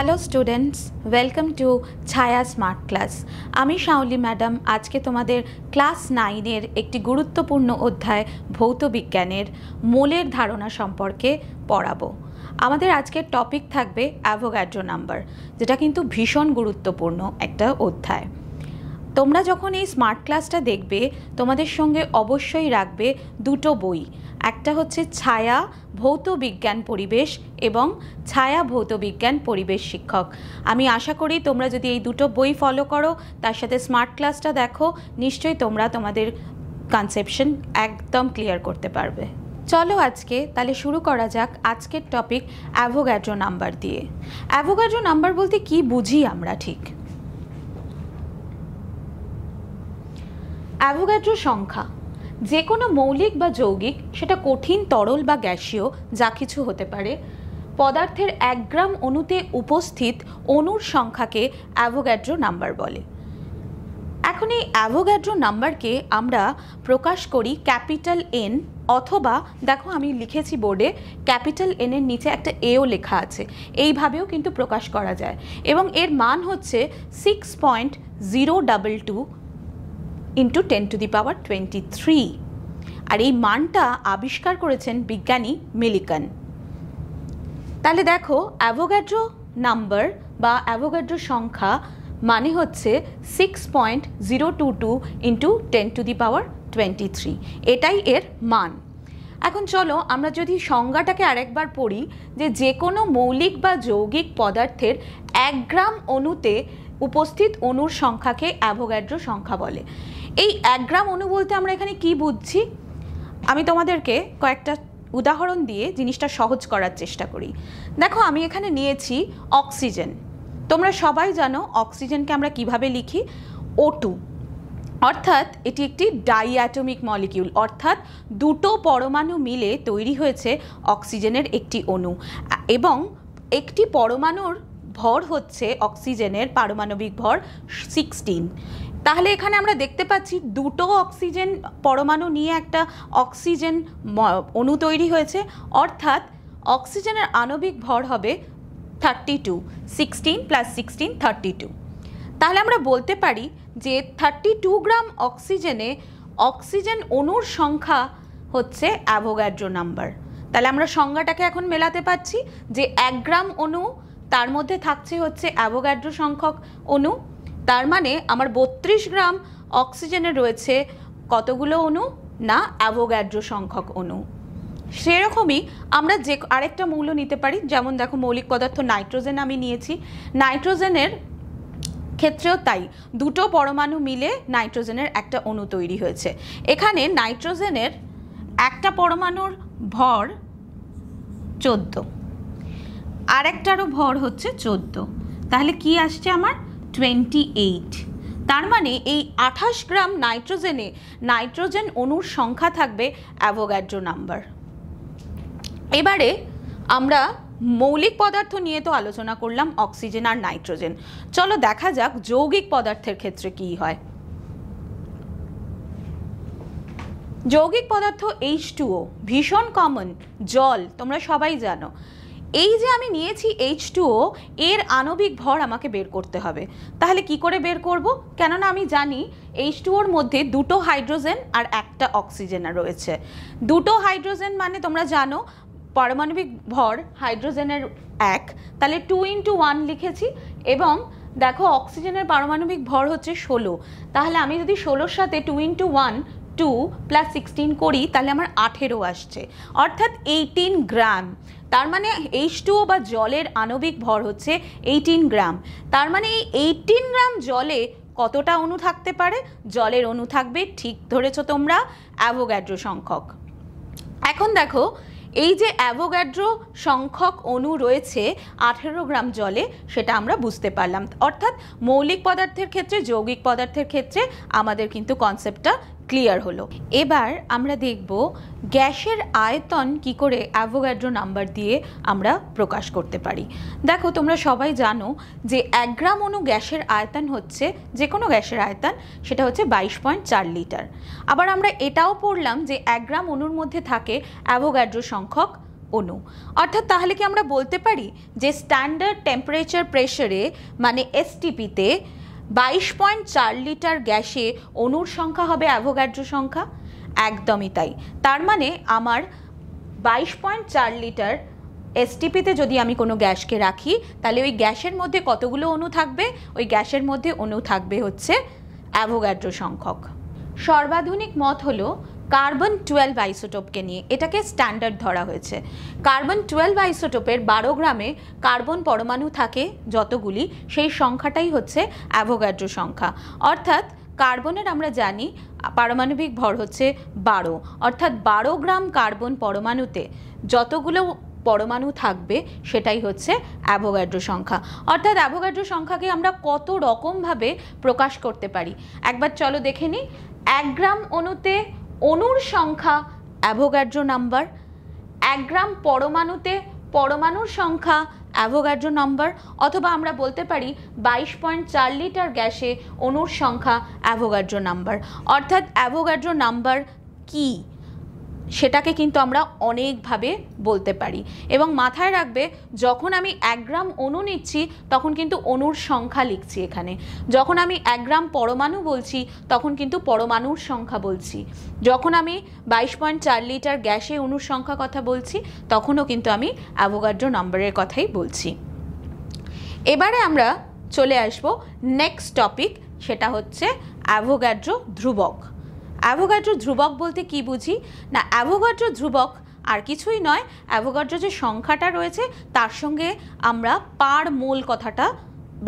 Students welcome to Chhaya smart class আমি Shaoli madam আজকে তোমাদের ক্লাস নাইনের একটি গুরুত্বপূর্ণ অধ্যায় ভৌত বিজ্ঞানের মূলের ধারণা সম্পর্কে পড়াবো। আমাদের আজকের টপিক থাকবে অ্যাভোগ্যাড্রো নাম্বার যেটা কিন্তু ভীষণ গুরুত্বপূর্ণ একটা অধ্যায়। তোমরা যখন এই স্মার্ট ক্লাসটা দেখবে, তোমাদের সঙ্গে অবশ্যই রাখবে দুটো বই। একটা হচ্ছে ছায়া, ভৌত বিজ্ঞান পরিবেশ এবং ছায়া ভৌত বিজ্ঞান পরিবেশ শিক্ষক। আমি আশা করি তোমরা যদি এই দুটো বই ফলো করো, তার সাথে স্মার্ট ক্লাসটা দেখো, নিশ্চয়ই তোমরা তোমাদের কনসেপশন একদম ক্লিয়ার করতে পারবে। চলো আজকে তাহলে শুরু করা যাক আজকের টপিক অ্যাভোগ্যাড্রো নাম্বার দিয়ে। অ্যাভোগ্যাড্রো নাম্বার বলতে কি বুঝি আমরা ঠিক? অ্যাভোগ্যাড্রো সংখ্যা। যে কোনো মৌলিক বা যৌগিক, সেটা কঠিন, তরল বা গ্যাসীয়, যা কিছু হতে পারে। পদার্থের এক গ্রাম অণুতে উপস্থিত অণুর সংখ্যাকে অ্যাভোগ্যাড্রো নাম্বার বলে। এখন এই অ্যাভোগ্যাড্রো নাম্বারকে আমরা প্রকাশ করি ক্যাপিটাল এন অথবা, দেখো আমি লিখেছি বোর্ডে, ক্যাপিটাল এনের নিচে একটা এও লেখা আছে। এইভাবেও কিন্তু প্রকাশ করা যায়। এবং এর মান হচ্ছে six point zero double two into ten to the power twenty three আর এই মানটা আবিষ্কার করেছেন বিজ্ঞানী মিলিকান। তাহলে দেখো অ্যাভোগ্যাড্রো নাম্বার বা অ্যাভোগ্যাড্রো সংখ্যা মানে হচ্ছে six point zero two two into ten to the power twenty three এটাই এর মান। এখন চলো আমরা যদি সংজ্ঞাটাকে আরেকবার পড়ি যে যে কোনো মৌলিক বা যৌগিক পদার্থের এক গ্রাম অণুতে উপস্থিত অণুর সংখ্যাকে অ্যাভোগ্যাড্রো সংখ্যা বলে। এই এক গ্রাম অণু বলতে আমরা এখানে কি বুঝছি? আমি তোমাদেরকে কয়েকটা উদাহরণ দিয়ে জিনিসটা সহজ করার চেষ্টা করি। দেখো, আমি এখানে নিয়েছি অক্সিজেন। তোমরা সবাই জানো অক্সিজেনকে আমরা কীভাবে লিখি? ও টু অর্থাৎ এটি একটি ডাইঅ্যাটমিক মলিকিউল অর্থাৎ দুটো পরমাণু মিলে তৈরি হয়েছে অক্সিজেনের একটি অণু। এবং একটি পরমাণুর ভর হচ্ছে অক্সিজেনের পারমাণবিক ভর সিক্সটিন তাহলে এখানে আমরা দেখতে পাচ্ছি দুটো অক্সিজেন পরমাণু নিয়ে একটা অক্সিজেন অণু তৈরি হয়েছে। অর্থাৎ অক্সিজেনের আণবিক ভর হবে thirty two, sixteen plus sixteen, thirty two. তাহলে আমরা বলতে পারি যে থার্টি টু গ্রাম অক্সিজেনে অক্সিজেন অণুর সংখ্যা হচ্ছে অ্যাভোগ্যাড্রো নাম্বার। তাহলে আমরা সংজ্ঞাটাকে এখন মেলাতে পাচ্ছি যে এক গ্রাম অণু, তার মধ্যে থাকছে হচ্ছে অ্যাভোগ্যাড্রো সংখ্যক অণু তার মানে আমার বত্রিশ গ্রাম অক্সিজেনে রয়েছে কতগুলো অণু? না, অ্যাভোগ্যাড্রো সংখ্যক অণু। সেরকমই আমরা যে আরেকটা মৌল নিতে পারি, যেমন দেখো মৌলিক পদার্থ নাইট্রোজেন আমি নিয়েছি। নাইট্রোজেনের ক্ষেত্রেও তাই, দুটো পরমাণু মিলে নাইট্রোজেনের একটা অণু তৈরি হয়েছে। এখানে নাইট্রোজেনের একটা পরমাণুর ভর চোদ্দ। আরেকটারও ভর হচ্ছে চোদ্দ। তাহলে কি আসছে আমার? টোয়েন্টি এইট তার মানে এই আঠাশ গ্রাম নাইট্রোজেনে নাইট্রোজেন অণুর সংখ্যা থাকবে অ্যাভোগ্যাড্রো নাম্বার। এবারে আমরা মৌলিক পদার্থ নিয়ে তো আলোচনা করলাম, অক্সিজেন আর নাইট্রোজেন। চলো দেখা যাক যৌগিক পদার্থের ক্ষেত্রে কি হয়। যৌগিক পদার্থ এইচ টুও ভীষণ কমন জল, তোমরা সবাই জানো। এই যে আমি নিয়েছি এইচ টুও এর আণবিক ভর আমাকে বের করতে হবে। তাহলে কি করে বের করব? কেননা আমি জানি এইচ টুওর মধ্যে দুটো হাইড্রোজেন আর একটা অক্সিজেন রয়েছে। দুটো হাইড্রোজেন মানে তোমরা জানো, পারমাণবিক ভর হাইড্রোজেনের এক। তাহলে টু ইন্টু ওয়ান লিখেছি এবং দেখো, অক্সিজেনের পারমাণবিক ভর হচ্ছে ষোলো। তাহলে আমি যদি ষোলোর সাথে two into one two plus sixteen করি, তাহলে আমার আঠেরো আসছে। অর্থাৎ এইটিন গ্রাম। তার মানে এইচ টুও বা জলের আণবিক ভর হচ্ছে এইটিন গ্রাম। তার মানে এই এইটিন গ্রাম জলে কতটা অণু থাকতে পারে? জলের অণু থাকবে, ঠিক ধরেছো তোমরা, অ্যাভোগ্যাড্রো সংখ্যক। এখন দেখো, এই যে অ্যাভোগ্যাড্রো সংখ্যক অণু রয়েছে আঠেরো গ্রাম জলে, সেটা আমরা বুঝতে পারলাম। অর্থাৎ মৌলিক পদার্থের ক্ষেত্রে, যৌগিক পদার্থের ক্ষেত্রে আমাদের কিন্তু কনসেপ্টটা ক্লিয়ার হলো। এবার আমরা দেখব গ্যাসের আয়তন কি করে অ্যাভোগ্যাড্রো নাম্বার দিয়ে আমরা প্রকাশ করতে পারি। দেখো, তোমরা সবাই জানো যে এক গ্রাম অণু গ্যাসের আয়তন হচ্ছে যে কোনো গ্যাসের আয়তন, সেটা হচ্ছে বাইশ পয়েন্ট চার লিটার। আবার আমরা এটাও পড়লাম যে এক গ্রাম অণুর মধ্যে থাকে অ্যাভোগ্যাড্রো সংখ্যক অণু। অর্থাৎ তাহলে কি আমরা বলতে পারি যে স্ট্যান্ডার্ড টেম্পারেচার প্রেশারে মানে এসটিপিতে বাইশ পয়েন্ট চার লিটার গ্যাসে অণুর সংখ্যা হবে অ্যাভোগ্যাড্রো সংখ্যা। একদমই তাই। তার মানে আমার বাইশ পয়েন্ট চার লিটার এসটিপিতে যদি আমি কোনো গ্যাসকে রাখি, তাহলে ওই গ্যাসের মধ্যে কতগুলো অণু থাকবে? ওই গ্যাসের মধ্যে অণু থাকবে হচ্ছে অ্যাভোগ্যাড্রো সংখ্যক। সর্বাধুনিক মত হলো কার্বন টুয়েলভ আইসোটোপকে নিয়ে, এটাকে স্ট্যান্ডার্ড ধরা হয়েছে। কার্বন টুয়েলভ আইসোটোপের বারো গ্রামে কার্বন পরমাণু থাকে যতগুলি, সেই সংখ্যাটাই হচ্ছে অ্যাভোগ্যাড্রো সংখ্যা। অর্থাৎ কার্বনের আমরা জানি, পারমাণবিক ভর হচ্ছে বারো। অর্থাৎ বারো গ্রাম কার্বন পরমাণুতে যতগুলো পরমাণু থাকবে, সেটাই হচ্ছে অ্যাভোগ্যাড্রো সংখ্যা। অর্থাৎ অ্যাভোগ্যাড্রো সংখ্যাকে আমরা কত রকমভাবে প্রকাশ করতে পারি? একবার চলো দেখে নিই। এক গ্রাম অণুতে অণুর সংখ্যা অ্যাভোগ্যাড্রো নাম্বার। এক গ্রাম পরমাণুতে পরমাণুর সংখ্যা অ্যাভোগার্য নাম্বার, অথবা আমরা বলতে পারি বাইশ পয়েন্ট চার লিটার গ্যাসে অনুর সংখ্যা অ্যাভোগ্যাড্রো নাম্বার। অর্থাৎ অ্যাভোগ্যাড্রো নাম্বার কী? সেটাকে কিন্তু আমরা অনেকভাবে বলতে পারি। এবং মাথায় রাখবে, যখন আমি এক গ্রাম অণু নিচ্ছি, তখন কিন্তু অণুর সংখ্যা লিখছি এখানে। যখন আমি এক গ্রাম পরমাণু বলছি, তখন কিন্তু পরমাণুর সংখ্যা বলছি। যখন আমি বাইশ পয়েন্ট চার লিটার গ্যাসে অণুর সংখ্যা কথা বলছি, তখনও কিন্তু আমি অ্যাভোগাড্রো নম্বরের কথাই বলছি। এবারে আমরা চলে আসব নেক্সট টপিক সেটা হচ্ছে অ্যাভোগাড্রো ধ্রুবক। অ্যাভোগাড্রো ধ্রুবক বলতে কি বুঝি? না, অ্যাভোগাড্রো ধ্রুবক আর কিছুই নয়। অ্যাভোগাড্রো যে সংখ্যাটা রয়েছে, তার সঙ্গে আমরা পার মোল কথাটা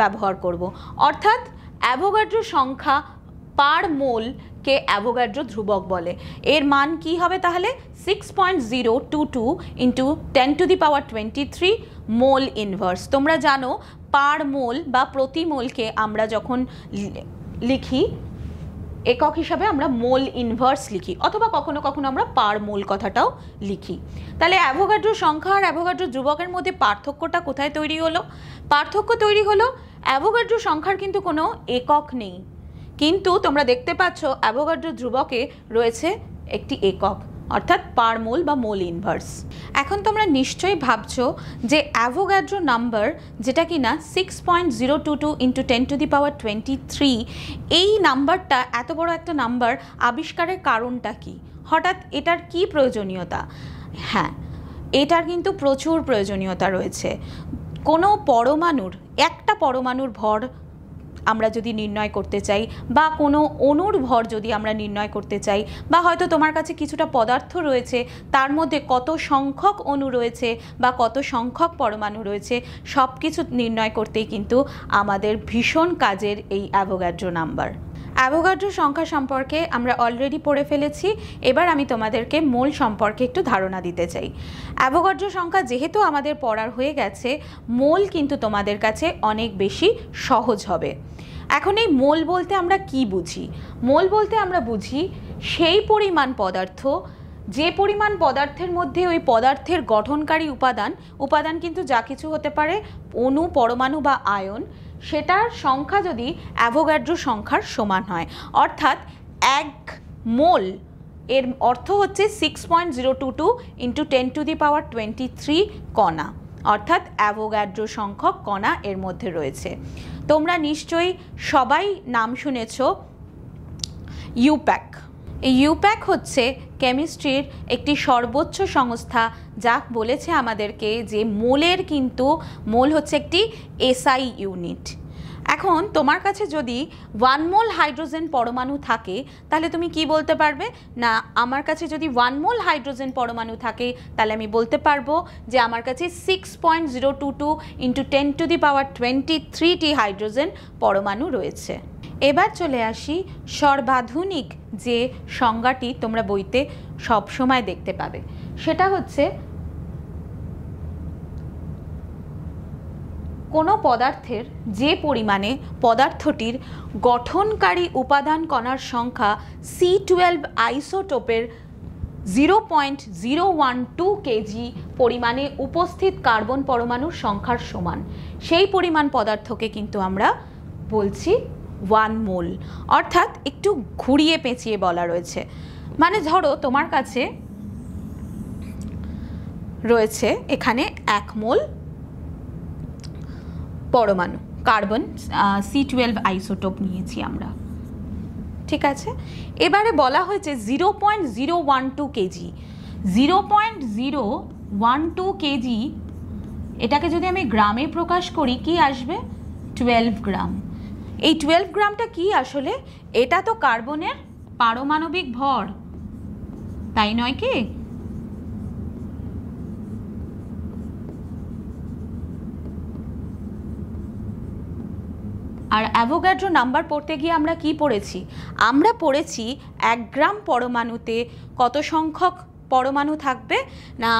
ব্যবহার করব। অর্থাৎ অ্যাভোগাড্রো সংখ্যা পার মোল কে অ্যাভোগাড্রো ধ্রুবক বলে। এর মান কি হবে তাহলে? Six point zero two two into ten to the power twenty three mole inverse তোমরা জানো, পার মোল বা প্রতি মোলকে আমরা যখন লিখি একক হিসাবে আমরা মোল ইনভার্স লিখি, অথবা কখনো কখনো আমরা পার মোল কথাটাও লিখি। তাহলে অ্যাভোগাড্রো সংখ্যা আর অ্যাভোগাড্রো ধ্রুবকের মধ্যে পার্থক্যটা কোথায় তৈরি হলো? পার্থক্য তৈরি হলো, অ্যাভোগাড্রো সংখ্যার কিন্তু কোনো একক নেই। কিন্তু তোমরা দেখতে পাচ্ছ, অ্যাভোগাড্রো ধ্রুবকে রয়েছে একটি একক। অর্থাৎ পার মোল বা মোল ইনভার্স এখন তোমরা নিশ্চয়ই ভাবছ যে অ্যাভোগ্যাড্রো নাম্বার যেটা কি না six point zero two two into ten to the power twenty three এই নাম্বারটা এত বড় একটা নাম্বার আবিষ্কারের কারণটা কি? হঠাৎ এটার কি প্রয়োজনীয়তা? হ্যাঁ এটার কিন্তু প্রচুর প্রয়োজনীয়তা রয়েছে। কোনো পরমাণুর, একটা পরমাণুর ভর আমরা যদি নির্ণয় করতে চাই বা কোনো অণুর ভর যদি আমরা নির্ণয় করতে চাই বা হয়তো তোমার কাছে কিছুটা পদার্থ রয়েছে, তার মধ্যে কত সংখ্যক অণু রয়েছে বা কত সংখ্যক পরমাণু রয়েছে সব কিছু নির্ণয় করতেই কিন্তু আমাদের ভীষণ কাজের এই অ্যাভোগ্যাড্রো নাম্বার। অ্যাভোগাড্রো সংখ্যা সম্পর্কে আমরা অলরেডি পড়ে ফেলেছি। এবার আমি তোমাদেরকে মোল সম্পর্কে একটু ধারণা দিতে চাই। অ্যাভোগাড্রো সংখ্যা যেহেতু আমাদের পড়ার হয়ে গেছে, মোল কিন্তু তোমাদের কাছে অনেক বেশি সহজ হবে। এখন এই মোল বলতে আমরা কি বুঝি? মোল বলতে আমরা বুঝি সেই পরিমাণ পদার্থ, যে পরিমাণ পদার্থের মধ্যে ওই পদার্থের গঠনকারী উপাদান উপাদান কিন্তু যা কিছু হতে পারে, অণু, পরমাণু বা আয়ন সেটার সংখ্যা যদি অ্যাভোগ্যাড্রো সংখ্যার সমান হয়, অর্থাৎ এক মোল, এর অর্থ হচ্ছে six point zero two two into ten to the power twenty three কণা, অর্থাৎ অ্যাভোগ্যাড্রো সংখ্যক কণা এর মধ্যে রয়েছে। তোমরা নিশ্চয়ই সবাই নাম শুনেছ ইউপ্যাক এই ইউপ্যাক হচ্ছে কেমিস্ট্রির একটি সর্বোচ্চ সংস্থা, যা বলেছে আমাদেরকে যে মোলের কিন্তু মোল হচ্ছে একটি এসআই ইউনিট এখন তোমার কাছে যদি ওয়ান মোল হাইড্রোজেন পরমাণু থাকে, তাহলে তুমি কি বলতে পারবে? না, আমার কাছে যদি ওয়ান মোল হাইড্রোজেন পরমাণু থাকে, তাহলে আমি বলতে পারব যে আমার কাছে six point zero two two into ten to the power twenty thirty hydrogen পরমাণু রয়েছে। এবার চলে আসি সর্বাধুনিক যে সংজ্ঞাটি তোমরা বইতে সব সময় দেখতে পাবে। সেটা হচ্ছে কোনো পদার্থের যে পরিমাণে পদার্থটির গঠনকারী উপাদান কণার সংখ্যা সি টুয়েলভ আইসোটোপের zero point zero one two KG পরিমাণে উপস্থিত কার্বন পরমাণুর সংখ্যার সমান। সেই পরিমাণ পদার্থকে কিন্তু আমরা বলছি ওয়ান মোল। অর্থাৎ একটু ঘুরিয়ে পেঁচিয়ে বলা রয়েছে। মানে ধরো তোমার কাছে রয়েছে এখানে এক মোল পরমাণু, কার্বন সি টুয়েলভ আইসোটোপ নিয়েছি আমরা। ঠিক আছে? এবারে বলা হয়েছে zero point zero one two KG. Zero point zero one two KG, এটাকে যদি আমি গ্রামে প্রকাশ করি, কি আসবে? Twelve gram. এই টুয়েলভ গ্রামটা কি আসলে? এটা তো কার্বনের পারমাণবিক ভর। তাই নয় কি? আর অ্যাভোগ্যাড্রো নাম্বার পড়তে গিয়ে আমরা কি পড়েছি? আমরা পড়েছি এক গ্রাম পরমাণুতে কত সংখ্যক পরমাণু থাকবে? না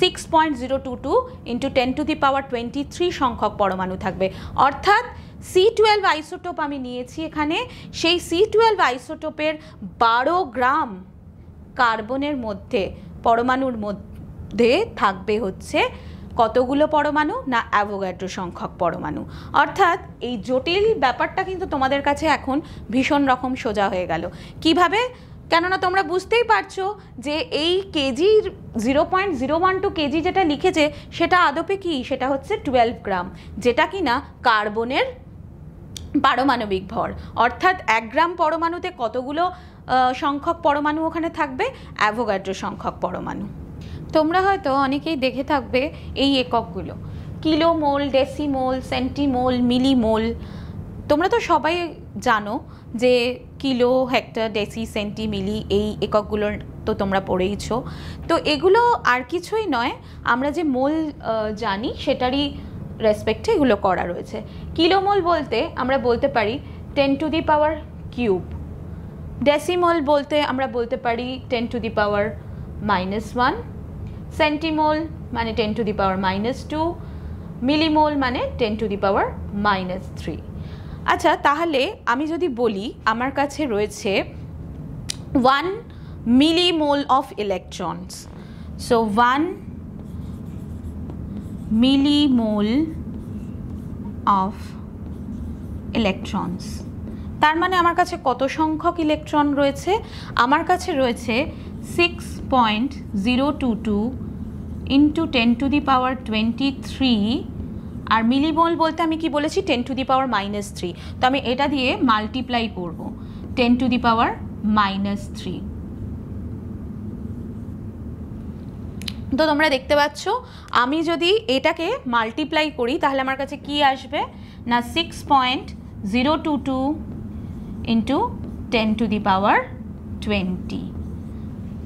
six point zero two two into ten to the power twenty three সংখ্যক পরমাণু থাকবে। অর্থাৎ সি টুয়েলভ আইসোটোপ আমি নিয়েছি এখানে। সেই সি টুয়েলভ আইসোটোপের বারো গ্রাম কার্বনের মধ্যে, পরমাণুর মধ্যে থাকবে হচ্ছে কতগুলো পরমাণু না অ্যাভোগ্যাড্রো সংখ্যক পরমাণু? অর্থাৎ এই জটিল ব্যাপারটা কিন্তু তোমাদের কাছে এখন ভীষণ রকম সোজা হয়ে গেল। কীভাবে? কেননা তোমরা বুঝতেই পারছ যে এই কেজির zero point zero one two kg যেটা লিখেছে, সেটা আদপে কি? সেটা হচ্ছে টুয়েলভ গ্রাম, যেটা কি না কার্বনের পারমাণবিক ভর। অর্থাৎ এক গ্রাম পরমাণুতে কতগুলো সংখ্যক পরমাণু ওখানে থাকবে? অ্যাভোগাড্রো সংখ্যক পরমাণু। তোমরা হয়তো অনেকেই দেখে থাকবে এই এককগুলো। কিলোমোল, ডেসিমোল, সেন্টিমোল, মিলিমোল। তোমরা তো সবাই জানো যে kilo, hecto, deci, centi, milli এই এককগুলোর তো তোমরা পড়েইছো। তো এগুলো আর কিছুই নয়। আমরা যে মোল জানি সেটারই রেসপেক্টে এগুলো করা রয়েছে। কিলোমোল বলতে আমরা বলতে পারি ten to the power cube decimal বলতে আমরা বলতে পারি ten to the power minus one centimole মানে ten to the power minus two millimole মানে ten to the power minus three আচ্ছা তাহলে আমি যদি বলি, আমার কাছে রয়েছে one millimole of electrons so one millimole of electrons তার মানে আমার কাছে কত সংখ্যক ইলেকট্রন রয়েছে? আমার কাছে রয়েছে six point zero two two into ten to the power twenty three R millimole বলতে আমি কি বলেছি? Ten to the power minus three তো আমি এটা দিয়ে মাল্টিপ্লাই করব। Ten to the power minus three তো তোমরা দেখতে পাচ্ছ, আমি যদি এটাকে মাল্টিপ্লাই করি, তাহলে আমার কাছে কি আসবে? না six point zero two two into ten to the power twenty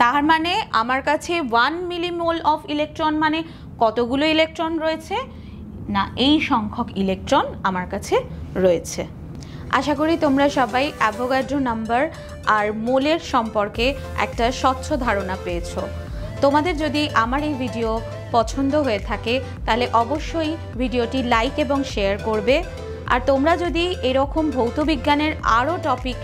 তার মানে আমার কাছে ওয়ান মিলিমোল অফ ইলেকট্রন মানে কতগুলো ইলেকট্রন রয়েছে? না, এই সংখ্যক ইলেকট্রন আমার কাছে রয়েছে। আশা করি তোমরা সবাই অ্যাভোগাড্রো নাম্বার আর মোলের সম্পর্কে একটা স্বচ্ছ ধারণা পেয়েছ। তোমাদের যদি আমার এই ভিডিও পছন্দ হয়ে থাকে, তাহলে অবশ্যই ভিডিওটি লাইক এবং শেয়ার করবে। আর তোমরা যদি এরকম ভৌতবিজ্ঞানের আরও টপিক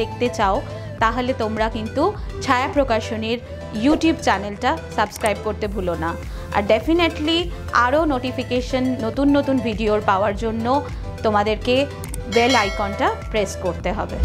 দেখতে চাও, তাহলে তোমরা কিন্তু ছায়া প্রকাশনীর ইউটিউব চ্যানেলটা সাবস্ক্রাইব করতে ভুলো না। আর ডেফিনেটলি আরও নোটিফিকেশন নতুন নতুন ভিডিওর পাওয়ার জন্য তোমাদেরকে বেল আইকনটা প্রেস করতে হবে।